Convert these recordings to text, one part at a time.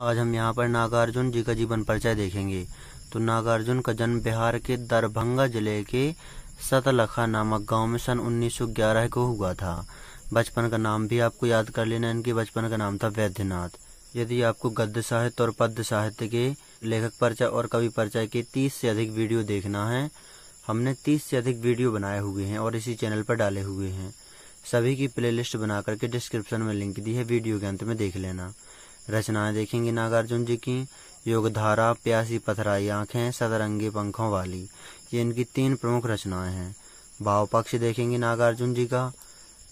आज हम यहाँ पर नागार्जुन जी का जीवन परिचय देखेंगे। तो नागार्जुन का जन्म बिहार के दरभंगा ज़िले के सतलखा नामक गाँव में सन 1911 को हुआ था। बचपन का नाम भी आपको याद कर लेना इनके बचपन का नाम था वैद्यनाथ। यदि आपको गद्य साहित्य और पद्य साहित्य के लेखक परिचय और कवि परिचय के 30 से अधिक वीडियो देखना है, हमने 30 से अधिक वीडियो बनाए हुए हैं और इसी चैनल पर डाले हुए हैं। सभी की प्लेलिस्ट बना करके डिस्क्रिप्शन में लिंक दी है, वीडियो के अंत में देख लेना। रचनाएँ देखेंगे नागार्जुन जी की। योगधारा, प्यासी पथराई आँखें, सतरंगी पंखों वाली। ये इनकी तीन प्रमुख रचनाएँ हैं। भाव पक्ष देखेंगे नागार्जुन जी का।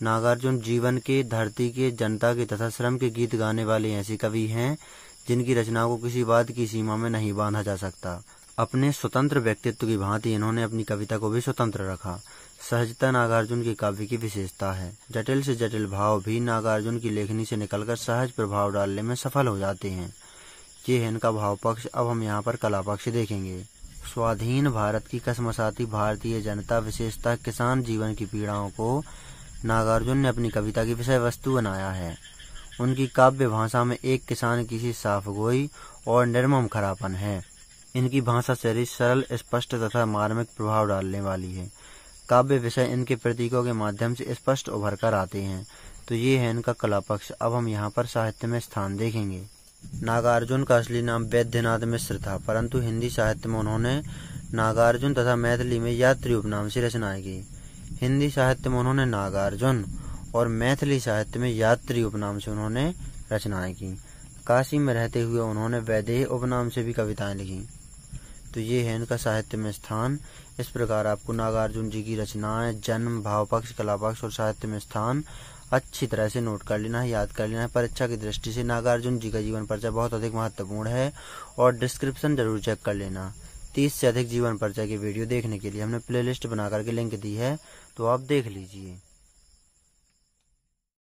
नागार्जुन जीवन के, धरती के, जनता के तथा श्रम के गीत गाने वाले ऐसे कवि हैं, जिनकी रचनाओं को किसी बात की सीमा में नहीं बांधा जा सकता। अपने स्वतंत्र व्यक्तित्व की भांति इन्होंने अपनी कविता को भी स्वतंत्र रखा। सहजता नागार्जुन की काव्य की विशेषता है। जटिल से जटिल भाव भी नागार्जुन की लेखनी से निकलकर सहज प्रभाव डालने में सफल हो जाते हैं। ये है इनका भाव पक्ष अब हम यहाँ पर कला पक्ष देखेंगे। स्वाधीन भारत की कसमसाती भारतीय जनता विशेषता किसान जीवन की पीड़ाओं को नागार्जुन ने अपनी कविता की विषय वस्तु बनाया है। उनकी काव्य भाषा में एक किसान की साफ़ गोई और निर्मम खरापन है। इनकी भाषा शैली सरल, स्पष्ट तथा मार्मिक प्रभाव डालने वाली है। काव्य विषय इनके प्रतीकों के माध्यम से स्पष्ट उभर कर आते हैं। तो ये है इनका कला पक्ष अब हम यहाँ पर साहित्य में स्थान देखेंगे। नागार्जुन का असली नाम वैद्यनाथ मिश्र था, परंतु हिंदी साहित्य में उन्होंने नागार्जुन तथा मैथिली में यात्री उपनाम से रचनाएँ की। हिंदी साहित्य में उन्होंने नागार्जुन और मैथिली साहित्य में यात्री उपनाम से उन्होंने रचनाएँ की। काशी में रहते हुए उन्होंने वैदेह उपनाम से भी कविताएँ लिखी। तो ये है इनका साहित्य में स्थान। इस प्रकार आपको नागार्जुन जी की रचनाएँ, जन्म भाव पक्ष कला पक्ष और साहित्य में स्थान अच्छी तरह से नोट कर लेना है, याद कर लेना है। परीक्षा की दृष्टि से नागार्जुन जी का जीवन परिचय बहुत अधिक महत्वपूर्ण है और डिस्क्रिप्शन ज़रूर चेक कर लेना। तीस से अधिक जीवन परिचय की वीडियो देखने के लिए हमने प्लेलिस्ट बना करके लिंक दी है तो आप देख लीजिए।